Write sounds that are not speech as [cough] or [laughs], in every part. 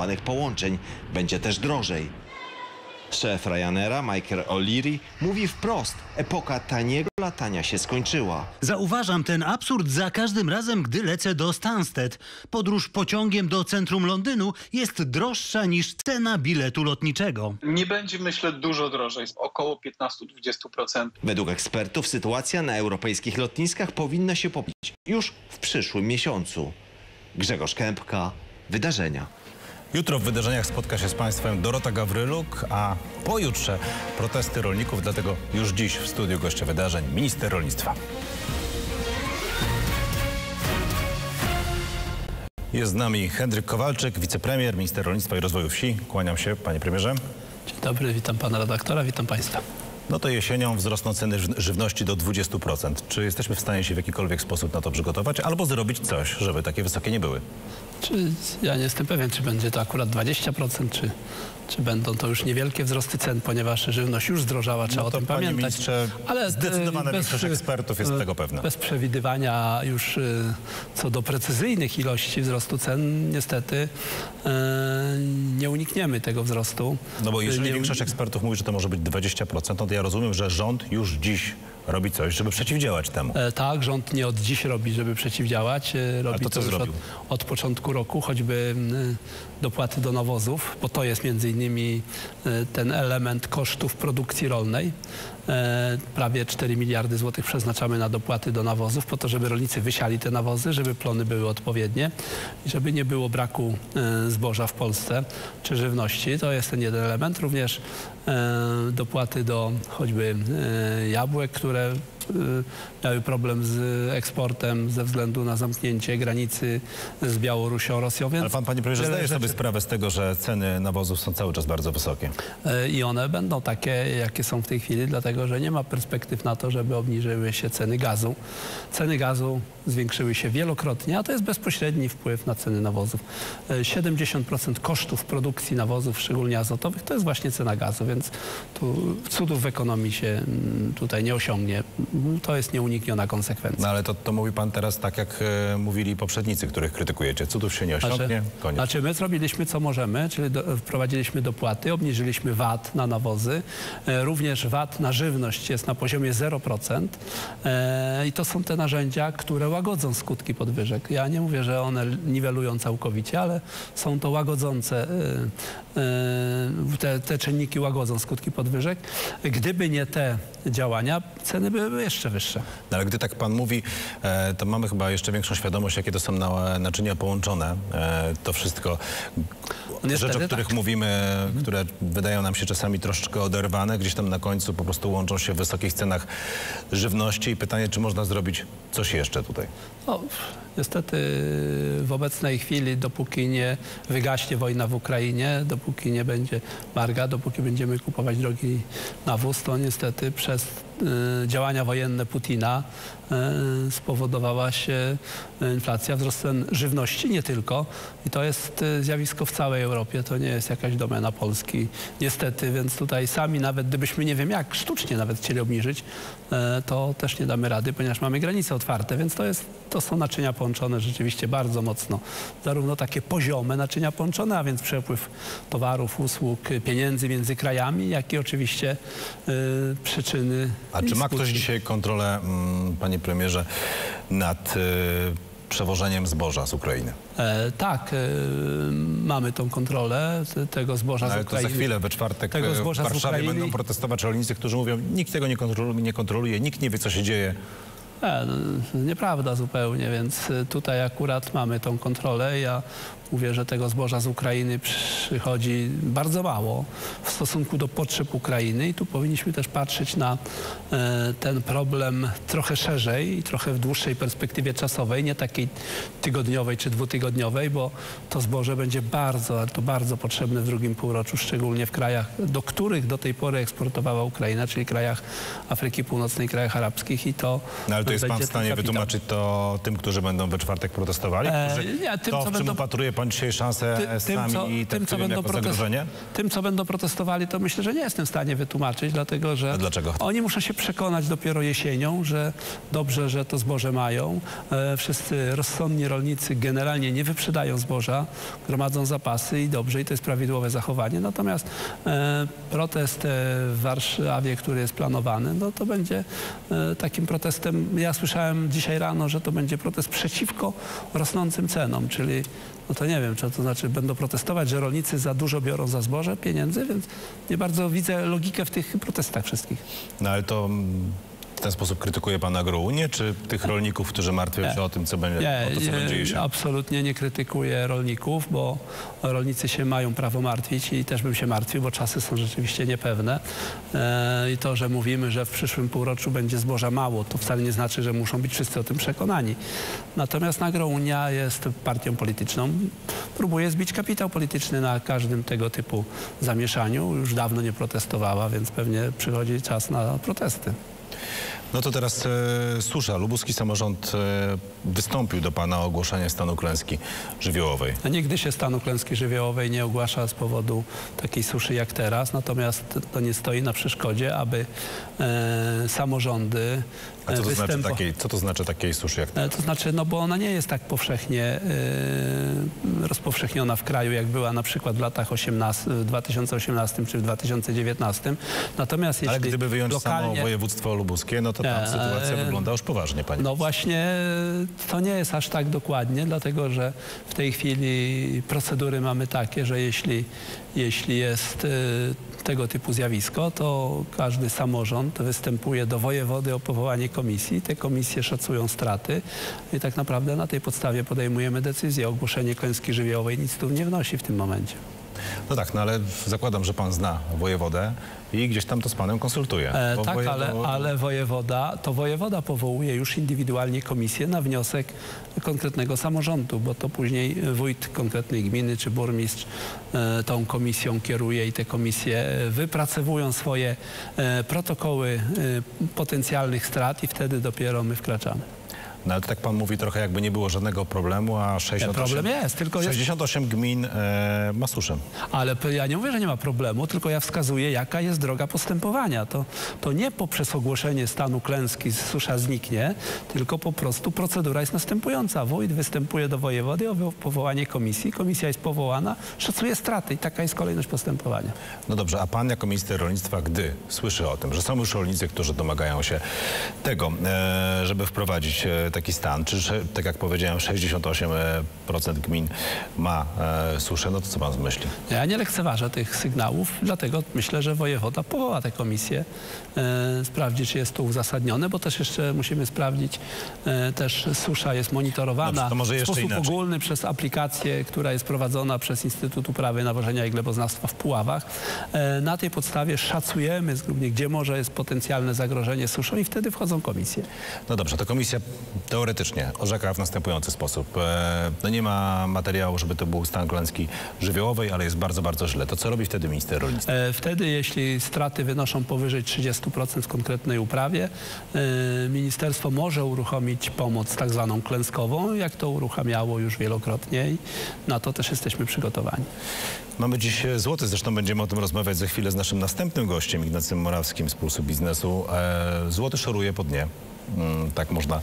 zaplanowanych połączeń. Będzie też drożej. Szef Ryanaira, Michael O'Leary, mówi wprost, epoka taniego latania się skończyła. Zauważam ten absurd za każdym razem, gdy lecę do Stansted. Podróż pociągiem do centrum Londynu jest droższa niż cena biletu lotniczego. Nie będzie, myślę, dużo drożej, około 15-20%. Według ekspertów sytuacja na europejskich lotniskach powinna się poprawić już w przyszłym miesiącu. Grzegorz Kępka, Wydarzenia. Jutro w wydarzeniach spotka się z Państwem Dorota Gawryluk, a pojutrze protesty rolników, dlatego już dziś w studiu goście wydarzeń minister rolnictwa. Jest z nami Henryk Kowalczyk, wicepremier, minister rolnictwa i rozwoju wsi. Kłaniam się, panie premierze. Dzień dobry, witam pana redaktora, witam państwa. No to jesienią wzrosną ceny ży- żywności do 20%. Czy jesteśmy w stanie się w jakikolwiek sposób na to przygotować albo zrobić coś, żeby takie wysokie nie były? Czy, ja nie jestem pewien, czy będzie to akurat 20%, czy, czy będą to już niewielkie wzrosty cen, ponieważ żywność już zdrożała, trzeba No to, o tym panie pamiętać. ministrze, zdecydowana e, większość ekspertów jest e, tego pewna. Bez przewidywania już e, co do precyzyjnych ilości wzrostu cen, niestety nie unikniemy tego wzrostu. No bo jeżeli Nie- większość ekspertów mówi, że to może być 20%, no to ja rozumiem, że rząd już dziś robi coś, żeby przeciwdziałać temu. E, Tak, rząd nie od dziś robi, żeby przeciwdziałać. E, Robi to co już od, od początku roku, choćby dopłaty do nawozów, bo to jest między innymi e, ten element kosztów produkcji rolnej. E, Prawie 4 miliardy złotych przeznaczamy na dopłaty do nawozów po to, żeby rolnicy wysiali te nawozy, żeby plony były odpowiednie i żeby nie było braku e, zboża w Polsce czy żywności. To jest ten jeden element. Również e, dopłaty do choćby jabłek, które miały problem z eksportem ze względu na zamknięcie granicy z Białorusią, Rosją. Więc Ale pan, panie premierze, wiele zdaje sobie sprawę z tego, że ceny nawozów są cały czas bardzo wysokie. E, i one będą takie, jakie są w tej chwili, dlatego że nie ma perspektyw na to, żeby obniżyły się ceny gazu. Ceny gazu zwiększyły się wielokrotnie, a to jest bezpośredni wpływ na ceny nawozów. E, 70% kosztów produkcji nawozów, szczególnie azotowych, to jest właśnie cena gazu, więc tu cudów w ekonomii się mm, tutaj nie osiągnie. To jest nieunikniona konsekwencja. No ale to, to mówi pan teraz tak, jak e, mówili poprzednicy, których krytykujecie. Cudów się nie osiągnie, koniec. Znaczy my zrobiliśmy co możemy, czyli do, wprowadziliśmy dopłaty, obniżyliśmy VAT na nawozy, e, również VAT na żywność jest na poziomie 0% e, i to są te narzędzia, które łagodzą skutki podwyżek. Ja nie mówię, że one niwelują całkowicie, ale są to łagodzące, e, te, te czynniki łagodzą skutki podwyżek. Gdyby nie te działania, ceny byłyby jeszcze wyższe. No, ale gdy tak pan mówi, e, to mamy chyba jeszcze większą świadomość, jakie to są na, naczynia połączone. E, to wszystko, niestety rzeczy, o których tak. mówimy, które wydają nam się czasami troszeczkę oderwane, gdzieś tam na końcu po prostu łączą się w wysokich cenach żywności i pytanie, czy można zrobić coś jeszcze tutaj? No, niestety w obecnej chwili, dopóki nie wygaśnie wojna w Ukrainie, dopóki nie będzie marga, dopóki będziemy kupować drogi nawóz, to niestety przez działania wojenne Putina y, spowodowała się inflacja, wzrost cen żywności, nie tylko. I to jest y, zjawisko w całej Europie, to nie jest jakaś domena Polski. Niestety, więc tutaj sami nawet gdybyśmy nie wiem jak, sztucznie nawet chcieli obniżyć, y, to też nie damy rady, ponieważ mamy granice otwarte, więc to, jest, to są naczynia połączone rzeczywiście bardzo mocno. Zarówno takie poziome naczynia połączone, a więc przepływ towarów, usług, y, pieniędzy między krajami, jak i oczywiście y, przyczyny A czy ma ktoś dzisiaj kontrolę, mm, panie premierze, nad e, przewożeniem zboża z Ukrainy? E, tak, e, mamy tą kontrolę te- tego zboża No, Ale z to za Ukrainy. chwilę, we czwartek Tego e, w zboża z Warszawie Ukrainy. będą protestować rolnicy, którzy mówią, nikt tego nie kontroluje, nie kontroluje, nikt nie wie, co się dzieje. E, no, nieprawda zupełnie, więc y, tutaj akurat mamy tą kontrolę. Ja mówię, że tego zboża z Ukrainy przychodzi bardzo mało w stosunku do potrzeb Ukrainy i tu powinniśmy też patrzeć na e, ten problem trochę szerzej i trochę w dłuższej perspektywie czasowej, nie takiej tygodniowej czy dwutygodniowej, bo to zboże będzie bardzo, ale to bardzo potrzebne w drugim półroczu, szczególnie w krajach, do których do tej pory eksportowała Ukraina, czyli krajach Afryki Północnej, krajach arabskich i to No ale to jest pan w stanie wytłumaczyć to tym, którzy będą we czwartek protestowali? E, Którzy, nie, tym, to, w czym upatruje pan dzisiaj szansę Ty- sami i tym, co traktuje jako protest- zagrożenie? tym, co będą protestowali, to myślę, że nie jestem w stanie wytłumaczyć, dlatego że oni muszą się przekonać dopiero jesienią, że dobrze, że to zboże mają. E, wszyscy rozsądni rolnicy generalnie nie wyprzedają zboża, gromadzą zapasy i dobrze, i to jest prawidłowe zachowanie. Natomiast e, protest e, w Warszawie, który jest planowany, no to będzie e, takim protestem, ja słyszałem dzisiaj rano, że to będzie protest przeciwko rosnącym cenom, czyli no to nie wiem, czy to znaczy będą protestować, że rolnicy za dużo biorą za zboże pieniędzy, więc nie bardzo widzę logikę w tych protestach wszystkich. No ale to mm, w ten sposób krytykuje pan Agrounię, czy tych rolników, którzy martwią się Nie. o tym, co będzie, Nie, o to, co będzie absolutnie nie krytykuję rolników, bo rolnicy się mają prawo martwić i też bym się martwił, bo czasy są rzeczywiście niepewne. E, I to, że mówimy, że w przyszłym półroczu będzie zboża mało, to wcale nie znaczy, że muszą być wszyscy o tym przekonani. Natomiast Agrounia jest partią polityczną. Próbuje zbić kapitał polityczny na każdym tego typu zamieszaniu. Już dawno nie protestowała, więc pewnie przychodzi czas na protesty. No to teraz e, susza. Lubuski samorząd e, wystąpił do pana o ogłoszenie stanu klęski żywiołowej. No, Nigdy się stanu klęski żywiołowej nie ogłasza z powodu takiej suszy jak teraz, natomiast to nie stoi na przeszkodzie, aby e, samorządy A co to, znaczy występo- takiej, co to znaczy takiej suszy jak E, To znaczy, no bo ona nie jest tak powszechnie e, rozpowszechniona w kraju, jak była na przykład w latach 18, w 2018 czy w 2019. Natomiast jeśli Ale gdyby wyjąć lokalnie... samo województwo lubuskie, no to tam Nie, sytuacja e, wygląda już poważnie, panie. No właśnie to nie jest aż tak dokładnie, dlatego że w tej chwili procedury mamy takie, że jeśli, jeśli jest y, tego typu zjawisko, to każdy samorząd występuje do wojewody o powołanie komisji. Te komisje szacują straty i tak naprawdę na tej podstawie podejmujemy decyzję. Ogłoszenie klęski żywiołowej nic tu nie wnosi w tym momencie. No tak, no ale zakładam, że pan zna wojewodę i gdzieś tam to z panem konsultuje. E, tak, ale, ale wojewoda, to wojewoda powołuje już indywidualnie komisję na wniosek konkretnego samorządu, bo to później wójt konkretnej gminy czy burmistrz e, tą komisją kieruje i te komisje wypracowują swoje e, protokoły e, potencjalnych strat i wtedy dopiero my wkraczamy. No ale tak pan mówi trochę jakby nie było żadnego problemu, a 68, problem jest, tylko jest- 68 gmin e, ma suszę. Ale ja nie mówię, że nie ma problemu, tylko ja wskazuję, jaka jest droga postępowania. To, to nie poprzez ogłoszenie stanu klęski susza zniknie, tylko po prostu procedura jest następująca. Wójt występuje do wojewody o powołanie komisji, komisja jest powołana, szacuje straty i taka jest kolejność postępowania. No dobrze, a pan jako minister rolnictwa, gdy słyszy o tym, że są już rolnicy, którzy domagają się tego, e, żeby wprowadzić e, taki stan, czy tak jak powiedziałem 68% gmin ma e, suszę, no to co pan myśli? Ja nie lekceważę tych sygnałów, dlatego myślę, że wojewoda powoła tę komisję, e, sprawdzi, czy jest to uzasadnione, bo też jeszcze musimy sprawdzić, e, też susza jest monitorowana może w sposób inaczej. ogólny przez aplikację, która jest prowadzona przez Instytut Uprawy Nawożenia i Gleboznawstwa w Puławach. E, na tej podstawie szacujemy zgrubnie, gdzie może jest potencjalne zagrożenie suszą i wtedy wchodzą komisje. No dobrze, to komisja teoretycznie orzeka w następujący sposób. E, no nie ma materiału, żeby to był stan klęski żywiołowej, ale jest bardzo, bardzo źle. To co robi wtedy minister rolnictwa? E, Wtedy, jeśli straty wynoszą powyżej 30% w konkretnej uprawie, e, ministerstwo może uruchomić pomoc tak zwaną klęskową, jak to uruchamiało już wielokrotnie i na to też jesteśmy przygotowani. Mamy dziś złoty, zresztą będziemy o tym rozmawiać za chwilę z naszym następnym gościem, Ignacym Morawskim z Pulsu Biznesu. Złoty szoruje po dnie. Mm, Tak można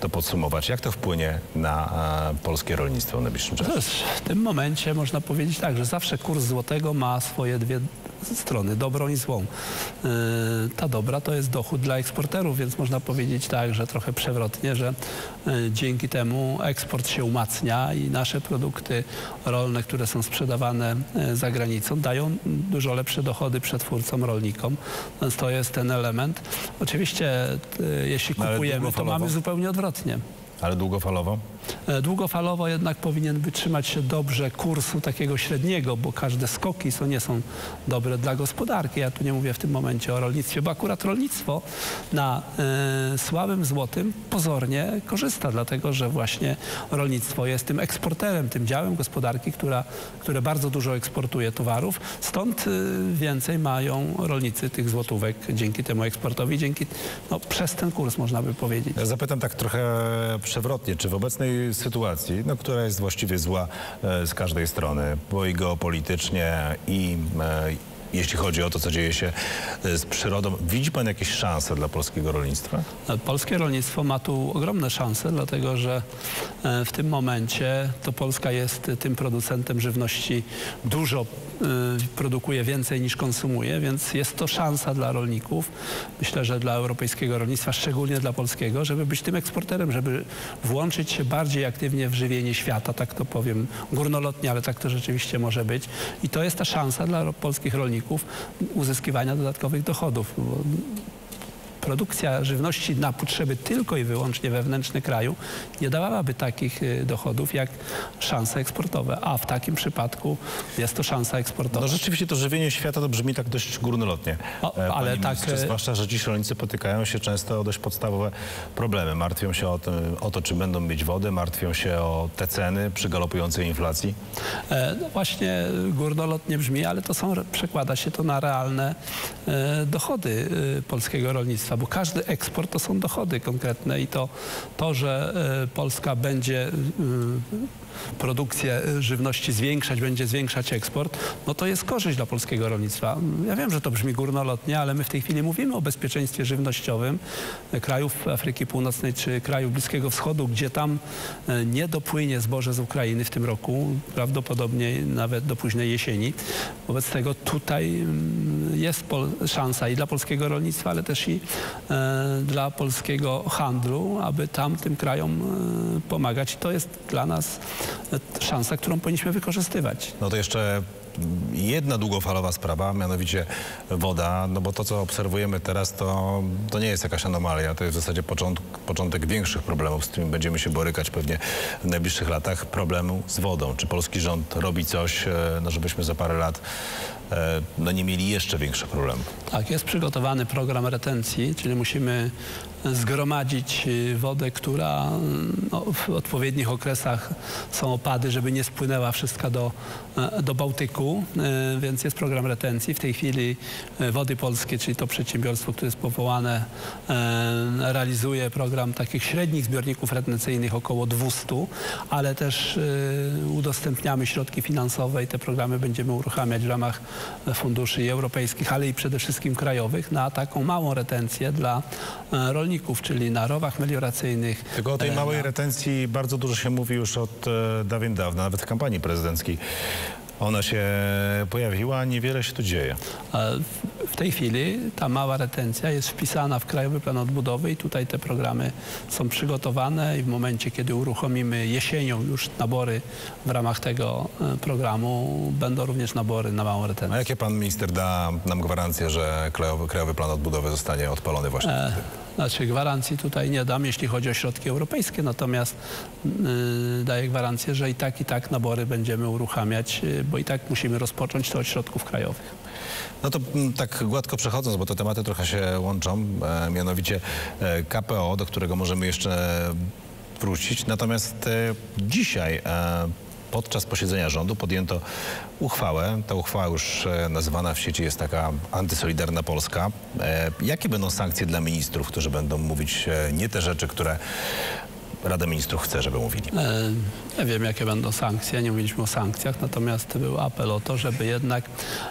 to podsumować. Jak to wpłynie na e, polskie rolnictwo w najbliższym czasie? W tym momencie można powiedzieć tak, że zawsze kurs złotego ma swoje dwie strony, dobrą i złą. Yy, Ta dobra to jest dochód dla eksporterów, więc można powiedzieć tak, że trochę przewrotnie, że yy, dzięki temu eksport się umacnia i nasze produkty rolne, które są sprzedawane yy, za granicą, dają dużo lepsze dochody przetwórcom, rolnikom. Więc to jest ten element. Oczywiście jeśli No, kupujemy, to mamy zupełnie odwrotnie. Ale długofalowo? E, Długofalowo jednak powinien wytrzymać się dobrze kursu takiego średniego, bo każde skoki są, nie są dobre dla gospodarki. Ja tu nie mówię w tym momencie o rolnictwie, bo akurat rolnictwo na e, słabym złotym pozornie korzysta, dlatego że właśnie rolnictwo jest tym eksporterem, tym działem gospodarki, która, które bardzo dużo eksportuje towarów. Stąd e, więcej mają rolnicy tych złotówek dzięki temu eksportowi, dzięki, no, przez ten kurs można by powiedzieć. Ja zapytam tak trochę przewrotnie, czy w obecnej sytuacji, no, która jest właściwie zła e, z każdej strony, bo i geopolitycznie i e, jeśli chodzi o to, co dzieje się e, z przyrodą, widzi pan jakieś szanse dla polskiego rolnictwa? Polskie rolnictwo ma tu ogromne szanse, dlatego że e, w tym momencie to Polska jest tym producentem żywności dużo e, produkuje więcej niż konsumuje, więc jest to szansa dla rolników, myślę, że dla europejskiego rolnictwa, szczególnie dla polskiego, żeby być tym eksporterem, żeby włączyć się bardziej aktywnie w żywienie świata, tak to powiem górnolotnie, ale tak to rzeczywiście może być. I to jest ta szansa dla polskich rolników uzyskiwania dodatkowych dochodów. Produkcja żywności na potrzeby tylko i wyłącznie wewnętrzne kraju nie dawałaby takich y, dochodów jak szanse eksportowe, a w takim przypadku jest to szansa eksportowa. No rzeczywiście to żywienie świata to brzmi tak dość górnolotnie. O, e, ale panie tak, ministrze, e- Zwłaszcza, że dziś rolnicy potykają się często o dość podstawowe problemy. Martwią się o to, o to, czy będą mieć wodę, martwią się o te ceny przy galopującej inflacji. E, No właśnie górnolotnie brzmi, ale to są, przekłada się to na realne dochody polskiego rolnictwa, bo każdy eksport to są dochody konkretne i to, to że e, Polska będzie e, produkcję żywności zwiększać, będzie zwiększać eksport, no to jest korzyść dla polskiego rolnictwa. Ja wiem, że to brzmi górnolotnie, ale my w tej chwili mówimy o bezpieczeństwie żywnościowym krajów Afryki Północnej czy krajów Bliskiego Wschodu, gdzie tam e, nie dopłynie zboże z Ukrainy w tym roku, prawdopodobnie nawet do późnej jesieni. Wobec tego tutaj mm, jest szansa i dla polskiego rolnictwa, ale też i e, dla polskiego handlu, aby tam tym krajom pomagać. I to jest dla nas szansa, którą powinniśmy wykorzystywać. No to jeszcze jedna długofalowa sprawa, mianowicie woda, no bo to, co obserwujemy teraz, to, to nie jest jakaś anomalia, to jest w zasadzie początek, początek większych problemów, z którymi będziemy się borykać pewnie w najbliższych latach, problemu z wodą. Czy polski rząd robi coś, e, no żebyśmy za parę lat no nie mieli jeszcze większych problemów? Tak, jest przygotowany program retencji, czyli musimy zgromadzić y, wodę, która y, no, w odpowiednich okresach są opady, żeby nie spłynęła wszystka do, e, do Bałtyku, więc jest program retencji. W tej chwili Wody Polskie, czyli to przedsiębiorstwo, które jest powołane, e, realizuje program takich średnich zbiorników retencyjnych około 200, ale też udostępniamy środki finansowe i te programy będziemy uruchamiać w ramach funduszy europejskich, ale i przede wszystkim krajowych na taką małą retencję dla e, rolników, czyli na rowach melioracyjnych. Tylko o tej e, małej retencji bardzo dużo się mówi już od e, dawien dawna, nawet w kampanii prezydenckiej. Ona się pojawiła, a niewiele się tu dzieje. W- tej chwili ta mała retencja jest wpisana w Krajowy Plan Odbudowy i tutaj te programy są przygotowane i w momencie, kiedy uruchomimy jesienią już nabory w ramach tego e, programu, będą również nabory na małą A retencję. jakie pan minister da nam gwarancję, że Krajowy, Krajowy Plan Odbudowy zostanie odpalony właśnie? E, Znaczy gwarancji tutaj nie dam, jeśli chodzi o środki europejskie, natomiast y, daję gwarancję, że i tak, i tak nabory będziemy uruchamiać, y, bo i tak musimy rozpocząć to od środków krajowych. No to mm, tak gładko przechodząc, bo te tematy trochę się łączą, e, mianowicie e, KPO, do którego możemy jeszcze wrócić. Natomiast e, dzisiaj e, podczas posiedzenia rządu podjęto uchwałę. Ta uchwała już e, nazywana w sieci jest taka antysolidarna Polska. E, jakie będą sankcje dla ministrów, którzy będą mówić e, nie te rzeczy, które Rada Ministrów chce, żeby mówili? E, Nie wiem, jakie będą sankcje, nie mówiliśmy o sankcjach, natomiast był apel o to, żeby jednak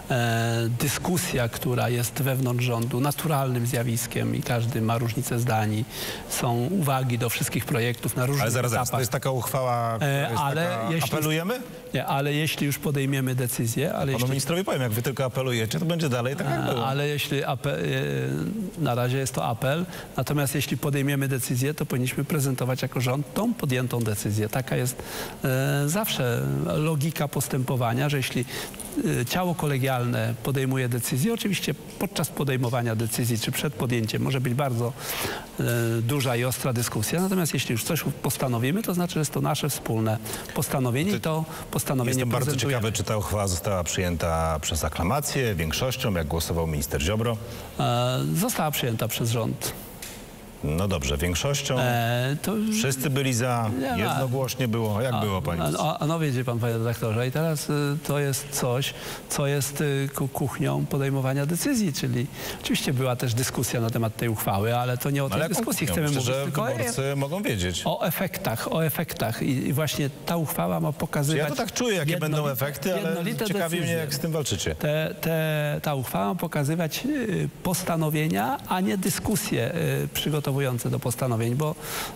e, dyskusja, która jest wewnątrz rządu naturalnym zjawiskiem i każdy ma różnice zdań, są uwagi do wszystkich projektów na różnych Ale zaraz, zaraz, to etapach. jest taka uchwała, która jest ale taka... jeśli- Apelujemy? Nie, ale jeśli już podejmiemy decyzję, ale Panu jeśli ministrowi powiem, jak wy tylko apelujecie, to będzie dalej tak jak było. ale jeśli e, na razie jest to apel, natomiast jeśli podejmiemy decyzję, to powinniśmy prezentować jako rząd tą podjętą decyzję. Taka jest e, zawsze logika postępowania, że jeśli e, ciało kolegialne podejmuje decyzję, oczywiście podczas podejmowania decyzji czy przed podjęciem może być bardzo e, duża i ostra dyskusja, natomiast jeśli już coś postanowimy, to znaczy, że jest to nasze wspólne postanowienie i to postanowienie Jestem bardzo ciekawy, czy ta uchwała została przyjęta przez aklamację, większością, jak głosował minister Ziobro. Została przyjęta przez rząd. No dobrze, większością. E, to Wszyscy byli za, Nie jednogłośnie było. Jak było, pani? A, a, a no wiecie pan, panie redaktorze, i teraz y, to jest coś, co jest y, ku- kuchnią podejmowania decyzji, czyli oczywiście była też dyskusja na temat tej uchwały, ale to nie o tej Ale dyskusji chcemy Myślę, mówić, że tylko wyborcy mogą wiedzieć. o efektach, o efektach I, i właśnie ta uchwała ma pokazywać... Ja to tak czuję, jakie będą efekty, ale ciekawi mnie, jak z tym walczycie. Te, te, ta uchwała ma pokazywać y, postanowienia, a nie dyskusje y, przygotowujące do postanowień, bo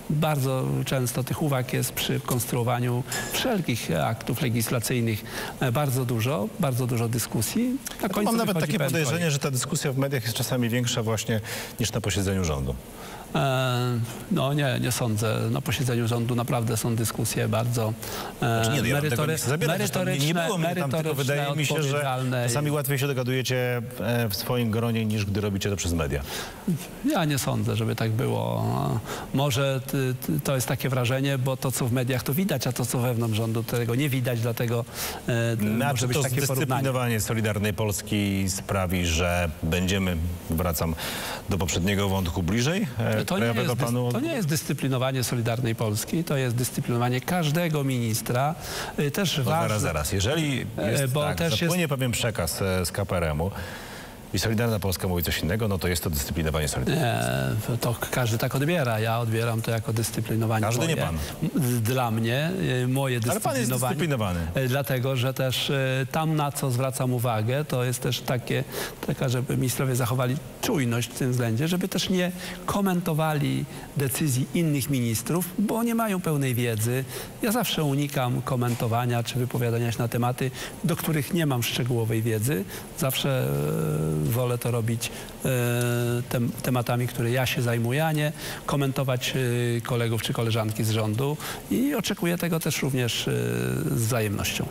bardzo często tych uwag jest przy konstruowaniu wszelkich aktów legislacyjnych bardzo dużo, bardzo dużo dyskusji. Na końcu Mam nawet takie podejrzenie, projekt. że ta dyskusja w mediach jest czasami większa właśnie niż na posiedzeniu rządu. E, No nie, nie sądzę. Na posiedzeniu rządu naprawdę są dyskusje bardzo e, Znaczy nie, no ja tego nie zabierać, zresztą nie, było mnie tam, tylko merytoryczne, wydaje mi się, że czasami łatwiej się dogadujecie w swoim gronie, niż gdy robicie to przez media. Ja nie sądzę, żeby tak było. Może to jest takie wrażenie, bo to, co w mediach, to widać, a to, co wewnątrz rządu, tego nie widać, dlatego A może być to takie porównanie. Solidarnej Polski sprawi, że będziemy, wracam do poprzedniego wątku, bliżej To nie, jest, Planu to nie jest dyscyplinowanie Solidarnej Polski, to jest dyscyplinowanie każdego ministra. Y, Też ważne, zaraz, zaraz. Jeżeli E, jest bo tak, też płynie pewien przekaz e, z KPRM-u i Solidarna Polska mówi coś innego, no to jest to dyscyplinowanie Solidarnej Nie, to każdy tak odbiera. Ja odbieram to jako dyscyplinowanie Każdy, nie moje. pan. M- Dla mnie y, moje Ale pan jest dyscyplinowanie. dyscyplinowany. Y, Dlatego, że też y, tam, na co zwracam uwagę, to jest też takie, taka, żeby ministrowie zachowali czujność w tym względzie, żeby też nie komentowali decyzji innych ministrów, bo nie mają pełnej wiedzy. Ja zawsze unikam komentowania czy wypowiadania się na tematy, do których nie mam szczegółowej wiedzy. Zawsze e, wolę to robić e, tem, tematami, które ja się zajmuję, a nie komentować e, kolegów czy koleżanki z rządu i oczekuję tego też również e, z wzajemnością.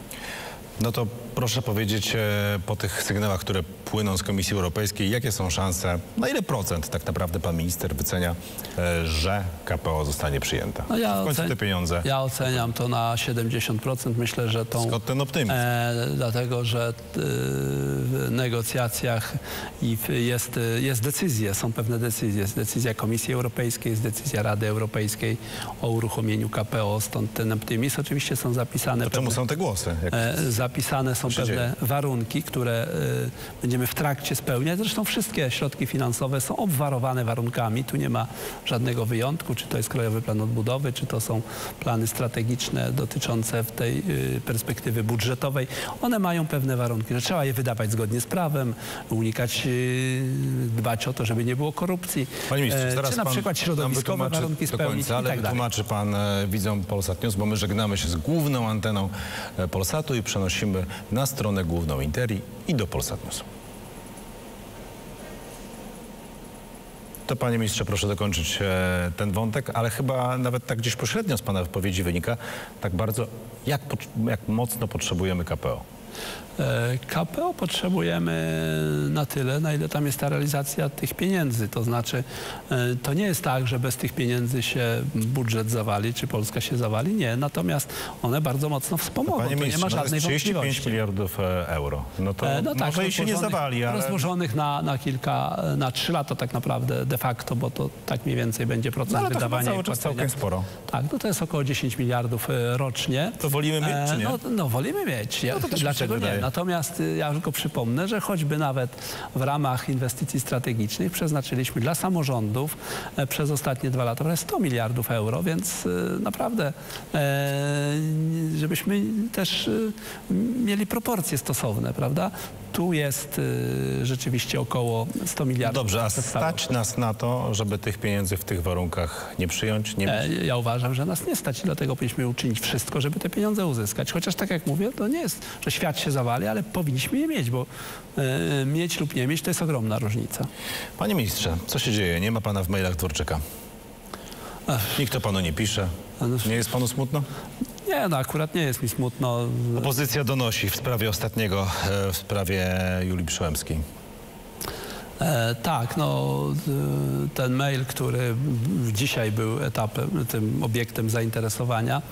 No to proszę powiedzieć e, po tych sygnałach, które płyną z Komisji Europejskiej, jakie są szanse, na ile procent tak naprawdę pan minister wycenia, e, że KPO zostanie przyjęta? No ja w końcu te pieniądze. Ja oceniam to na 70%. Myślę, że tą... Skąd ten optymizm? E, dlatego, że e, w negocjacjach i w, jest, jest decyzje, są pewne decyzje. Jest decyzja Komisji Europejskiej, jest decyzja Rady Europejskiej o uruchomieniu KPO, stąd ten optymizm. Oczywiście są zapisane To czemu pewne, są te głosy? E, zapisane są się pewne dzieje? warunki, które e, będziemy w trakcie spełniać. Zresztą wszystkie środki finansowe są obwarowane warunkami. Tu nie ma żadnego wyjątku, czy to jest Krajowy Plan Odbudowy, czy to są plany strategiczne dotyczące w tej y, perspektywy budżetowej. One mają pewne warunki, że trzeba je wydawać zgodnie z prawem, unikać, y, dbać o to, żeby nie było korupcji. Panie ministrze, E, zaraz czy na przykład środowiskowe warunki spełnić końca, i ale tak dalej. wytłumaczy pan e, widzom Polsat News, bo my żegnamy się z główną anteną e, Polsatu i przenosimy na stronę główną Interi i do Polsat News. To panie ministrze, proszę dokończyć e, ten wątek, ale chyba nawet tak gdzieś pośrednio z pana wypowiedzi wynika tak bardzo, jak, jak mocno potrzebujemy KPO. E, KPO potrzebujemy na tyle, na ile tam jest ta realizacja tych pieniędzy. To znaczy, e, to nie jest tak, że bez tych pieniędzy się budżet zawali, czy Polska się zawali. Nie, natomiast one bardzo mocno wspomogą. Panie nie ma no żadnej jest 35 wątpliwości. miliardów e, euro. No to E, może i się nie zawali, ale... Rozłożonych na, na kilka, na trzy lata tak naprawdę de facto, bo to tak mniej więcej będzie procent No ale to wydawania cały i czas całkiem sporo. Tak, no to jest około 10 miliardów rocznie. To wolimy mieć, czy nie? No, no wolimy mieć. No dlaczego nie? Natomiast y, ja tylko przypomnę, że choćby nawet w ramach inwestycji strategicznych przeznaczyliśmy dla samorządów e, przez ostatnie dwa lata prawie 100 miliardów euro, więc y, naprawdę e, żebyśmy też y, mieli proporcje stosowne, prawda? Tu jest rzeczywiście około 100 miliardów. Dobrze, a stać nas na to, żeby tych pieniędzy w tych warunkach nie przyjąć? Nie E, Ja uważam, że nas nie stać i dlatego powinniśmy uczynić wszystko, żeby te pieniądze uzyskać. Chociaż tak jak mówię, to nie jest, że świat się zawali, ale powinniśmy je mieć, bo e, mieć lub nie mieć to jest ogromna różnica. Panie ministrze, co się dzieje? Nie ma pana w mailach Dworczyka. Nikt o panu nie pisze. Nie jest panu smutno? Nie, no akurat nie jest mi smutno. Opozycja donosi w sprawie ostatniego, e, w sprawie Julii Przyłębskiej. E, tak, no y, ten mail, który dzisiaj był etapem, tym obiektem zainteresowania,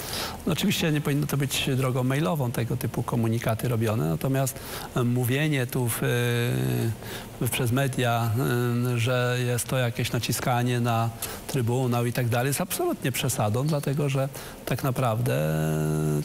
no, oczywiście nie powinno to być drogą mailową tego typu komunikaty robione, natomiast e, mówienie tu w, przez media, że jest to jakieś naciskanie na Trybunał i tak dalej jest absolutnie przesadą, dlatego że tak naprawdę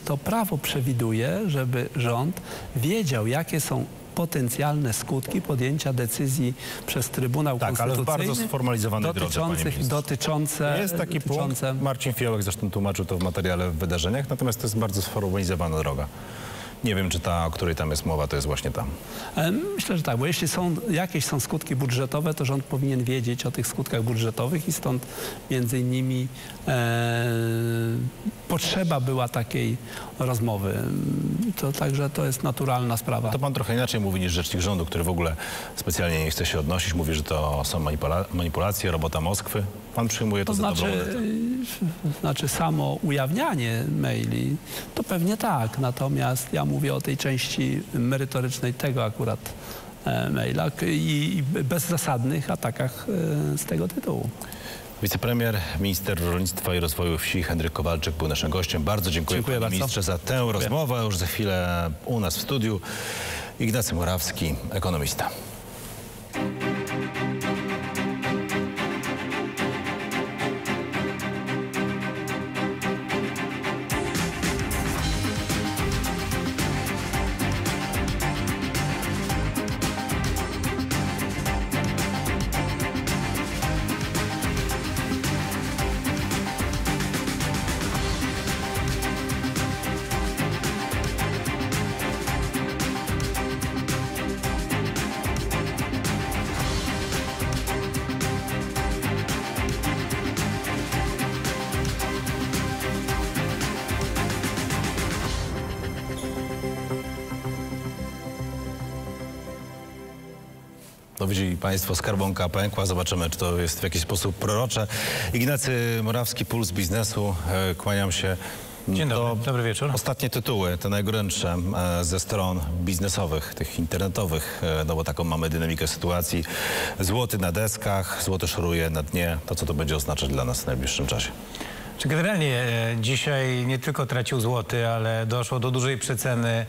to prawo przewiduje, żeby rząd wiedział, jakie są potencjalne skutki podjęcia decyzji przez Trybunał Tak, ale w Konstytucyjny bardzo sformalizowanej drodze, dotyczących, ministrze. dotyczące, Jest taki dotyczące punkt, Marcin Fiołek zresztą tłumaczył to w materiale w wydarzeniach, natomiast to jest bardzo sformalizowana droga. Nie wiem, czy ta, o której tam jest mowa, to jest właśnie ta. E, Myślę, że tak, bo jeśli są jakieś są skutki budżetowe, to rząd powinien wiedzieć o tych skutkach budżetowych i stąd między innymi e, potrzeba była takiej rozmowy. To także to jest naturalna sprawa. To pan trochę inaczej mówi niż rzecznik rządu, który w ogóle specjalnie nie chce się odnosić. Mówi, że to są manipula- manipulacje, robota Moskwy. Pan przyjmuje to, To znaczy, y, znaczy samo ujawnianie maili, to pewnie tak. Natomiast ja mówię o tej części merytorycznej tego akurat e, maila i, i bezzasadnych atakach e, z tego tytułu. Wicepremier, minister rolnictwa i rozwoju wsi Henryk Kowalczyk był naszym gościem. Bardzo dziękuję, Dziękuję panie bardzo. ministrze za tę rozmowę. Już za chwilę u nas w studiu Ignacy Morawski, ekonomista. No widzieli Państwo, skarbonka pękła. Zobaczymy, czy to jest w jakiś sposób prorocze. Ignacy Morawski, Puls Biznesu. E, Kłaniam się. Dzień dobry, dobry wieczór. Ostatnie tytuły, te najgorętsze e, ze stron biznesowych, tych internetowych, e, no bo taką mamy dynamikę sytuacji. Złoty na deskach, złoty szoruje na dnie. To co to będzie oznaczać dla nas w najbliższym czasie? Czy generalnie dzisiaj nie tylko tracił złoty, ale doszło do dużej przeceny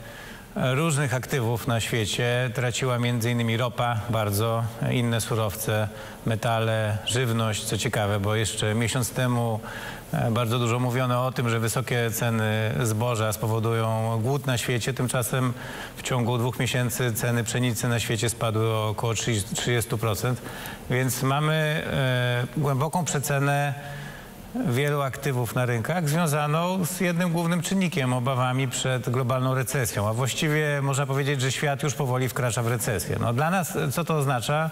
różnych aktywów na świecie. Traciła m.in. ropa bardzo, inne surowce, metale, żywność. Co ciekawe, bo jeszcze miesiąc temu e, bardzo dużo mówiono o tym, że wysokie ceny zboża spowodują głód na świecie. Tymczasem w ciągu dwóch miesięcy ceny pszenicy na świecie spadły o około 30%. 30%. Więc mamy e, głęboką przecenę wielu aktywów na rynkach związaną z jednym głównym czynnikiem, obawami przed globalną recesją. A właściwie można powiedzieć, że świat już powoli wkracza w recesję. No, dla nas co to oznacza?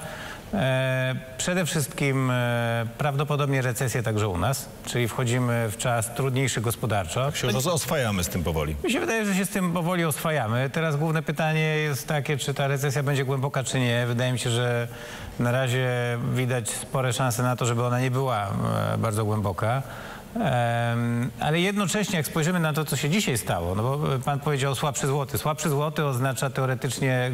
E, przede wszystkim e, prawdopodobnie recesję także u nas, czyli wchodzimy w czas trudniejszy gospodarczo. Się os- oswajamy z tym powoli. Mi się wydaje, że się z tym powoli oswajamy. Teraz główne pytanie jest takie, czy ta recesja będzie głęboka, czy nie. Wydaje mi się, że na razie widać spore szanse na to, żeby ona nie była e, bardzo głęboka. Ale jednocześnie, jak spojrzymy na to, co się dzisiaj stało, no bo e, pan powiedział słabszy złoty. Słabszy złoty oznacza teoretycznie e,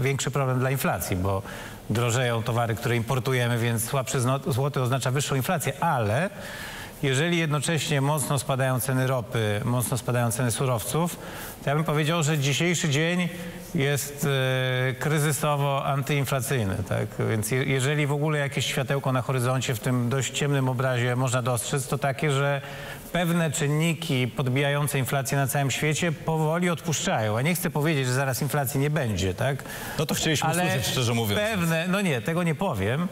większy problem dla inflacji, bo drożeją towary, które importujemy, więc słabszy złoty oznacza wyższą inflację, ale jeżeli jednocześnie mocno spadają ceny ropy, mocno spadają ceny surowców, to ja bym powiedział, że dzisiejszy dzień jest e, kryzysowo antyinflacyjny. Tak? Więc je, jeżeli w ogóle jakieś światełko na horyzoncie w tym dość ciemnym obrazie można dostrzec, to takie, że pewne czynniki podbijające inflację na całym świecie powoli odpuszczają. A nie chcę powiedzieć, że zaraz inflacji nie będzie, tak? No to chcieliśmy usłyszeć, szczerze mówiąc. Pewne, no nie, tego nie powiem,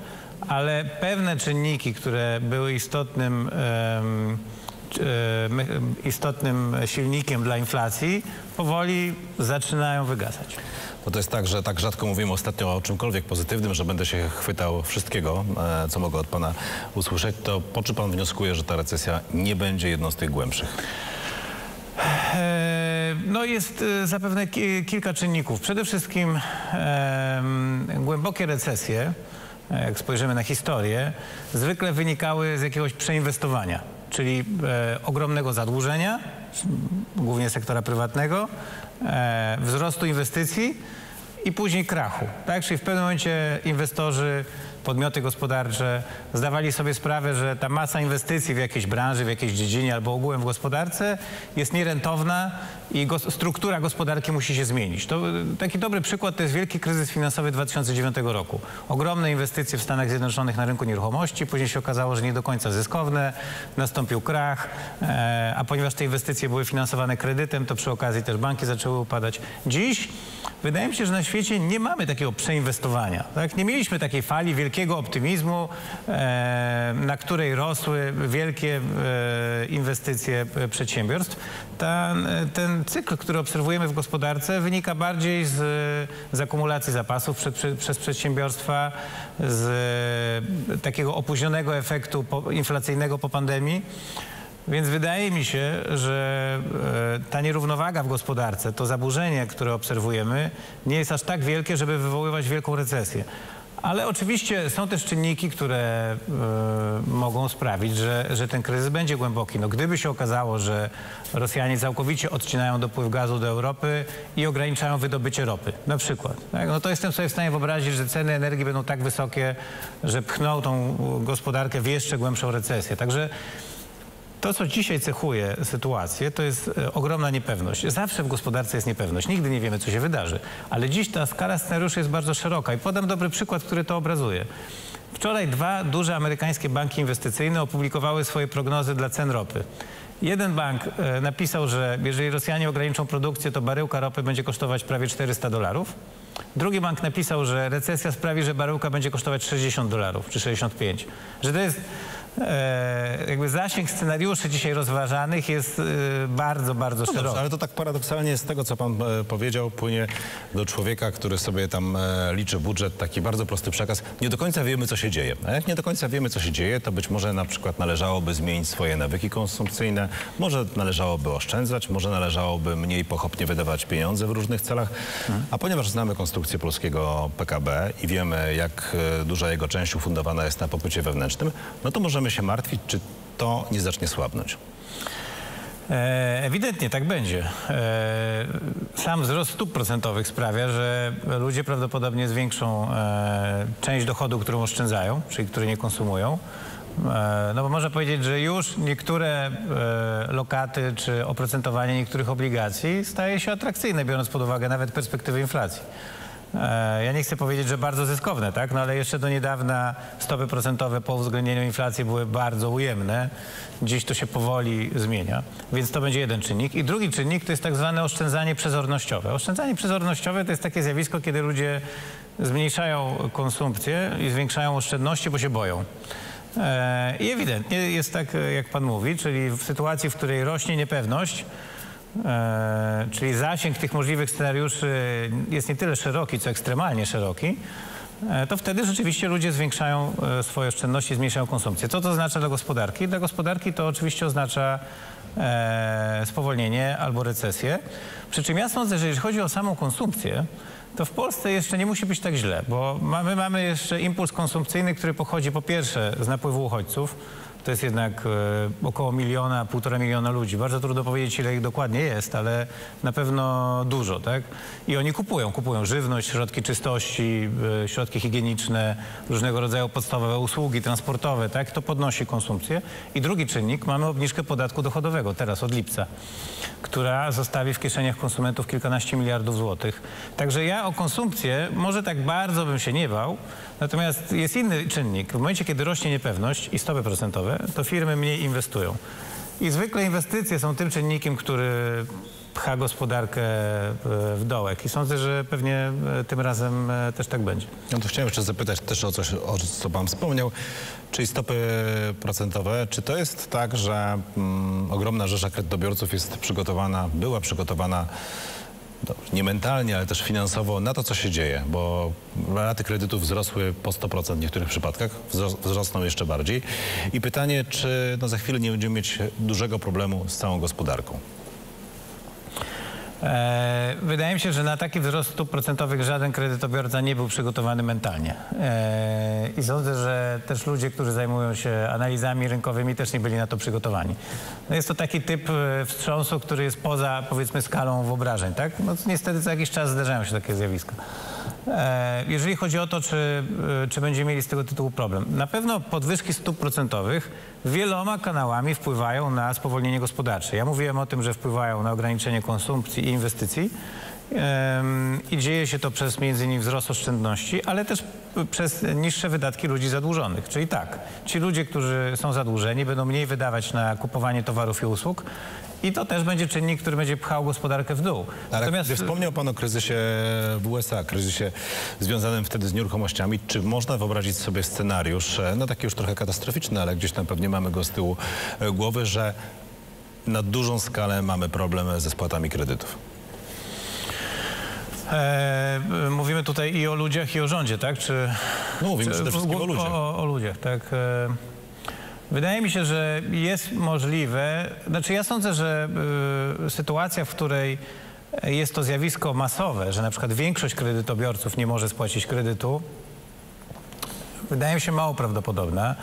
ale pewne czynniki, które były istotnym, e, istotnym silnikiem dla inflacji, powoli zaczynają wygasać. To jest tak, że tak rzadko mówimy ostatnio o czymkolwiek pozytywnym, że będę się chwytał wszystkiego, e, co mogę od pana usłyszeć. To po czym pan wnioskuje, że ta recesja nie będzie jedną z tych głębszych? E, No jest zapewne ki- kilka czynników. Przede wszystkim głębokie recesje, jak spojrzymy na historię, zwykle wynikały z jakiegoś przeinwestowania. czyli e, ogromnego zadłużenia, głównie sektora prywatnego, e, wzrostu inwestycji i później krachu. Tak? Czyli w pewnym momencie inwestorzy, podmioty gospodarcze zdawali sobie sprawę, że ta masa inwestycji w jakiejś branży, w jakiejś dziedzinie albo ogółem w gospodarce jest nierentowna i gos- struktura gospodarki musi się zmienić. To, taki dobry przykład to jest wielki kryzys finansowy 2009 roku. Ogromne inwestycje w Stanach Zjednoczonych na rynku nieruchomości, później się okazało, że nie do końca zyskowne, nastąpił krach, e, a ponieważ te inwestycje były finansowane kredytem, to przy okazji też banki zaczęły upadać. Dziś wydaje mi się, że na świecie nie mamy takiego przeinwestowania. Tak? Nie mieliśmy takiej fali wielkiego optymizmu, e, na której rosły wielkie e, inwestycje e, przedsiębiorstw. Ta, e, ten cykl, który obserwujemy w gospodarce wynika bardziej z, z akumulacji zapasów przed, prze, przez przedsiębiorstwa, z takiego opóźnionego efektu po, inflacyjnego po pandemii. Więc wydaje mi się, że e, ta nierównowaga w gospodarce, to zaburzenie, które obserwujemy, nie jest aż tak wielkie, żeby wywoływać wielką recesję. Ale oczywiście są też czynniki, które e, mogą sprawić, że, że ten kryzys będzie głęboki. No, gdyby się okazało, że Rosjanie całkowicie odcinają dopływ gazu do Europy i ograniczają wydobycie ropy, na przykład, tak? no to jestem sobie w stanie wyobrazić, że ceny energii będą tak wysokie, że pchną tą gospodarkę w jeszcze głębszą recesję. Także to, co dzisiaj cechuje sytuację, to jest e, ogromna niepewność. Zawsze w gospodarce jest niepewność. Nigdy nie wiemy, co się wydarzy. Ale dziś ta skala scenariuszy jest bardzo szeroka i podam dobry przykład, który to obrazuje. Wczoraj dwa duże amerykańskie banki inwestycyjne opublikowały swoje prognozy dla cen ropy. Jeden bank e, napisał, że jeżeli Rosjanie ograniczą produkcję, to baryłka ropy będzie kosztować prawie 400 dolarów. Drugi bank napisał, że recesja sprawi, że baryłka będzie kosztować 60 dolarów czy 65. Że to jest jakby zasięg scenariuszy dzisiaj rozważanych jest e, bardzo, bardzo No szeroki. dobrze, ale to tak paradoksalnie z tego, co pan e, powiedział, płynie do człowieka, który sobie tam e, liczy budżet, taki bardzo prosty przekaz. Nie do końca wiemy, co się dzieje. A jak nie do końca wiemy, co się dzieje, to być może na przykład należałoby zmienić swoje nawyki konsumpcyjne, może należałoby oszczędzać, może należałoby mniej pochopnie wydawać pieniądze w różnych celach. A ponieważ znamy konstrukcję polskiego PKB i wiemy, jak e, duża jego część ufundowana jest na popycie wewnętrznym, no to możemy się martwić, czy to nie zacznie słabnąć. E, Ewidentnie tak będzie. E, Sam wzrost stóp procentowych sprawia, że ludzie prawdopodobnie zwiększą e, część dochodu, którą oszczędzają, czyli który nie konsumują. No bo można powiedzieć, że już niektóre lokaty czy oprocentowanie niektórych obligacji staje się atrakcyjne, biorąc pod uwagę nawet perspektywy inflacji. E, Ja nie chcę powiedzieć, że bardzo zyskowne, tak? No ale jeszcze do niedawna stopy procentowe po uwzględnieniu inflacji były bardzo ujemne. Dziś to się powoli zmienia, więc to będzie jeden czynnik. I drugi czynnik to jest tak zwane oszczędzanie przezornościowe. Oszczędzanie przezornościowe to jest takie zjawisko, kiedy ludzie zmniejszają konsumpcję i zwiększają oszczędności, bo się boją. E, I ewidentnie jest tak, jak pan mówi, czyli w sytuacji, w której rośnie niepewność, czyli zasięg tych możliwych scenariuszy jest nie tyle szeroki, co ekstremalnie szeroki, e, to wtedy rzeczywiście ludzie zwiększają e, swoje oszczędności, zmniejszają konsumpcję. Co to oznacza dla gospodarki? Dla gospodarki to oczywiście oznacza e, spowolnienie albo recesję. Przy czym ja sądzę, że jeżeli chodzi o samą konsumpcję, to w Polsce jeszcze nie musi być tak źle, bo mamy, mamy jeszcze impuls konsumpcyjny, który pochodzi po pierwsze z napływu uchodźców, to jest jednak e, około miliona, półtora miliona ludzi. Bardzo trudno powiedzieć, ile ich dokładnie jest, ale na pewno dużo, tak? I oni kupują, kupują żywność, środki czystości, e, środki higieniczne, różnego rodzaju podstawowe usługi transportowe, tak? To podnosi konsumpcję. I drugi czynnik, mamy obniżkę podatku dochodowego teraz od lipca, która zostawi w kieszeniach konsumentów kilkanaście miliardów złotych. Także ja o konsumpcję może tak bardzo bym się nie bał, natomiast jest inny czynnik. W momencie, kiedy rośnie niepewność i stopy procentowe, to firmy mniej inwestują. I zwykle inwestycje są tym czynnikiem, który pcha gospodarkę e, w dołek. I sądzę, że pewnie e, tym razem e, też tak będzie. No to chciałem jeszcze zapytać też o coś, o co pan wspomniał, czyli stopy procentowe. Czy to jest tak, że mm, ogromna rzesza kredytobiorców jest przygotowana, była przygotowana nie mentalnie, ale też finansowo na to, co się dzieje, bo raty kredytów wzrosły po 100% w niektórych przypadkach, wzros- wzrosną jeszcze bardziej. I pytanie, czy no za chwilę nie będziemy mieć dużego problemu z całą gospodarką? E, wydaje mi się, że na taki wzrost stóp procentowych żaden kredytobiorca nie był przygotowany mentalnie. E, I sądzę, że też ludzie, którzy zajmują się analizami rynkowymi też nie byli na to przygotowani. No jest to taki typ e, wstrząsu, który jest poza powiedzmy skalą wyobrażeń. Tak? No, niestety co jakiś czas zdarzają się takie zjawiska. E, Jeżeli chodzi o to, czy, e, czy będziemy mieli z tego tytułu problem, na pewno podwyżki stóp procentowych wieloma kanałami wpływają na spowolnienie gospodarcze. Ja mówiłem o tym, że wpływają na ograniczenie konsumpcji i inwestycji. I dzieje się to przez innymi wzrost oszczędności, ale też przez niższe wydatki ludzi zadłużonych. Czyli tak, ci ludzie, którzy są zadłużeni, będą mniej wydawać na kupowanie towarów i usług i to też będzie czynnik, który będzie pchał gospodarkę w dół. Ale gdy wspomniał Pan o kryzysie w USA, kryzysie związanym wtedy z nieruchomościami, czy można wyobrazić sobie scenariusz, e, no taki już trochę katastroficzny, ale gdzieś tam pewnie mamy go z tyłu e, głowy, że na dużą skalę mamy problem ze spłatami kredytów? E, mówimy tutaj i o ludziach, i o rządzie, tak? Czy, No mówimy czy- przede wszystkim o ludziach. O, o ludziach, tak. E, wydaje mi się, że jest możliwe, znaczy ja sądzę, że e, sytuacja, w której jest to zjawisko masowe, że na przykład większość kredytobiorców nie może spłacić kredytu, wydaje mi się mało prawdopodobna,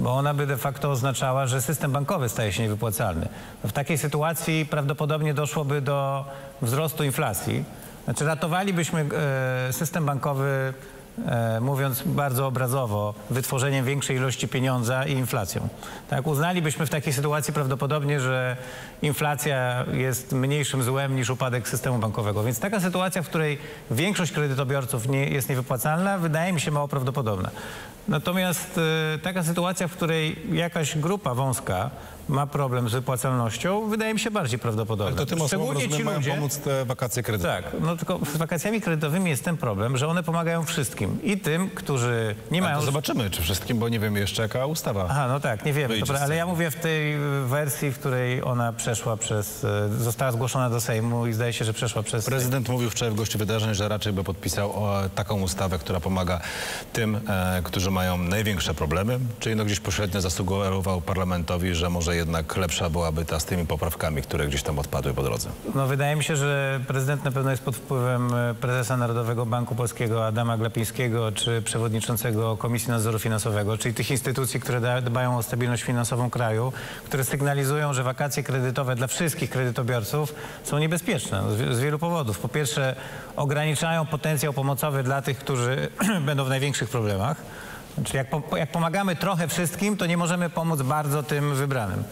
bo ona by de facto oznaczała, że system bankowy staje się niewypłacalny. W takiej sytuacji prawdopodobnie doszłoby do wzrostu inflacji. Znaczy ratowalibyśmy e, system bankowy, mówiąc bardzo obrazowo, wytworzeniem większej ilości pieniądza i inflacją. Tak, uznalibyśmy w takiej sytuacji prawdopodobnie, że inflacja jest mniejszym złem niż upadek systemu bankowego. Więc taka sytuacja, w której większość kredytobiorców nie, jest niewypłacalna, wydaje mi się mało prawdopodobna. Natomiast e, taka sytuacja, w której jakaś grupa wąska ma problem z wypłacalnością, wydaje mi się bardziej prawdopodobna. To tym osobom Szczególnie ci rozumiem, mają ludzie, pomóc te wakacje kredytowe. tak, no tylko z wakacjami kredytowymi jest ten problem, że one pomagają wszystkim. I tym, którzy nie mają... zobaczymy, czy wszystkim, bo nie wiemy jeszcze jaka ustawa. Aha, no tak, nie wiemy, dobra, ale ja mówię w tej wersji, w której ona przeszła przez... e, została zgłoszona do Sejmu i zdaje się, że przeszła przez... Prezydent mówił wczoraj w gościu wydarzeń, że raczej by podpisał taką ustawę, która pomaga tym, e, którzy mają największe problemy, czyli no gdzieś pośrednio zasugerował parlamentowi, że może jednak lepsza byłaby ta z tymi poprawkami, które gdzieś tam odpadły po drodze. No wydaje mi się, że prezydent na pewno jest pod wpływem e, prezesa Narodowego Banku Polskiego Adama Glapińskiego czy przewodniczącego Komisji Nadzoru Finansowego, czyli tych instytucji, które dbają o stabilność finansową kraju, które sygnalizują, że wakacje kredytowe dla wszystkich kredytobiorców są niebezpieczne no, z wielu powodów. Po pierwsze ograniczają potencjał pomocowy dla tych, którzy [clears throat] będą w największych problemach. Znaczy jak, po, jak pomagamy trochę wszystkim, to nie możemy pomóc bardzo tym wybranym.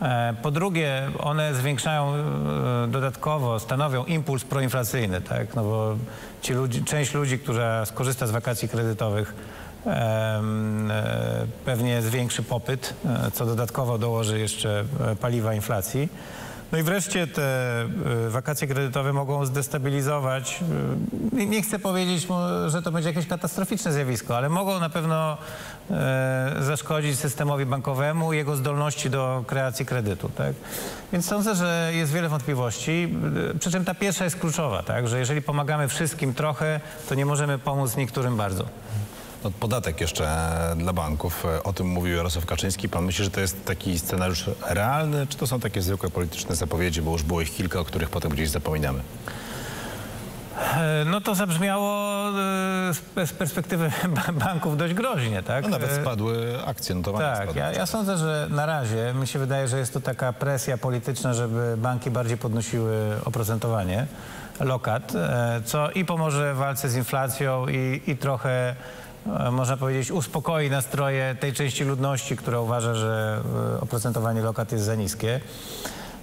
E, Po drugie, one zwiększają e, dodatkowo, stanowią impuls proinflacyjny, tak? No bo ci ludzi, część ludzi, która skorzysta z wakacji kredytowych, e, pewnie zwiększy popyt, co dodatkowo dołoży jeszcze paliwa inflacji. No i wreszcie te e, wakacje kredytowe mogą zdestabilizować. e, Nie, chcę powiedzieć, że to będzie jakieś katastroficzne zjawisko, ale mogą na pewno e, zaszkodzić systemowi bankowemu i jego zdolności do kreacji kredytu. Tak? Więc sądzę, że jest wiele wątpliwości. Przy czym ta pierwsza jest kluczowa, tak? że jeżeli pomagamy wszystkim trochę, to nie możemy pomóc niektórym bardzo. No, podatek jeszcze dla banków. E, O tym mówił Jarosław Kaczyński. Pan myśli, że to jest taki scenariusz realny, czy to są takie zwykłe polityczne zapowiedzi, bo już było ich kilka, o których potem gdzieś zapominamy? E, No to zabrzmiało e, z- perspektywy [laughs] ba- banków dość groźnie, tak? No nawet spadły akcje, notowania Tak, ja, ja sądzę, że na razie mi się wydaje, że jest to taka presja polityczna, żeby banki bardziej podnosiły oprocentowanie lokat, co i pomoże w walce z inflacją i, i trochę, można powiedzieć, uspokoi nastroje tej części ludności, która uważa, że e, oprocentowanie lokat jest za niskie.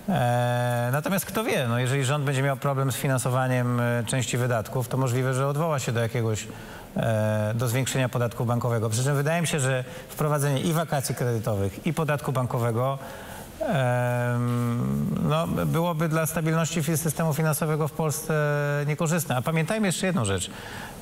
E, natomiast kto wie, no jeżeli rząd będzie miał problem z finansowaniem e, części wydatków, to możliwe, że odwoła się do jakiegoś, e, do zwiększenia podatku bankowego. Przy czym wydaje mi się, że wprowadzenie i wakacji kredytowych, i podatku bankowego no, byłoby dla stabilności systemu finansowego w Polsce niekorzystne. A pamiętajmy jeszcze jedną rzecz.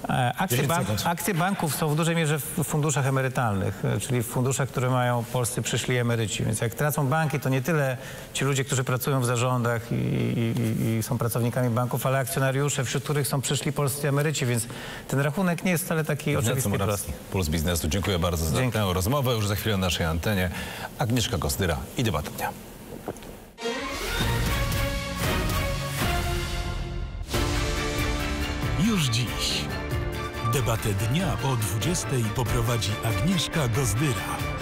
E, Akcje, 10 bank, akcje banków są w dużej mierze w funduszach emerytalnych, e, czyli w funduszach, które mają polscy przyszli emeryci. Więc jak tracą banki, to nie tyle ci ludzie, którzy pracują w zarządach i, i, i, są pracownikami banków, ale akcjonariusze, wśród których są przyszli polscy emeryci, więc ten rachunek nie jest wcale taki Ignacy oczywisty i Morawski, prosty. Puls Biznesu. Dziękuję bardzo za Dzięki. tę rozmowę. Już za chwilę na naszej antenie Agnieszka Gozdyra i debata dnia. Już dziś. Debatę dnia o 20 poprowadzi Agnieszka Gozdyra.